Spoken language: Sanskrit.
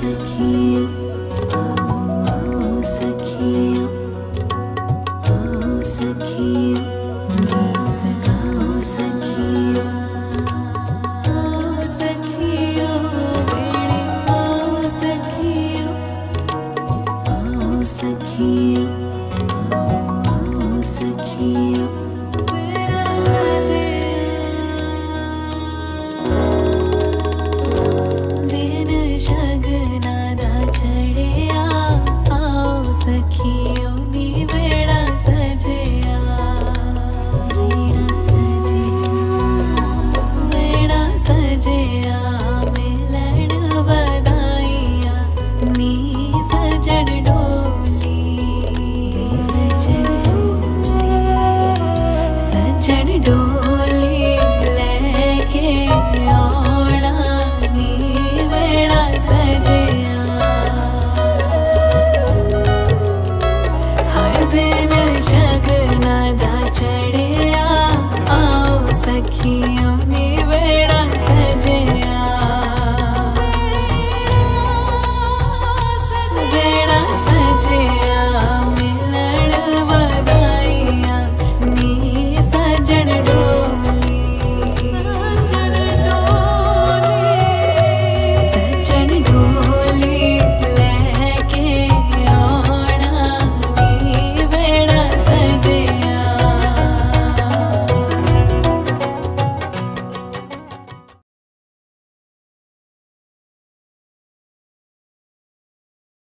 सखी सखी सखी।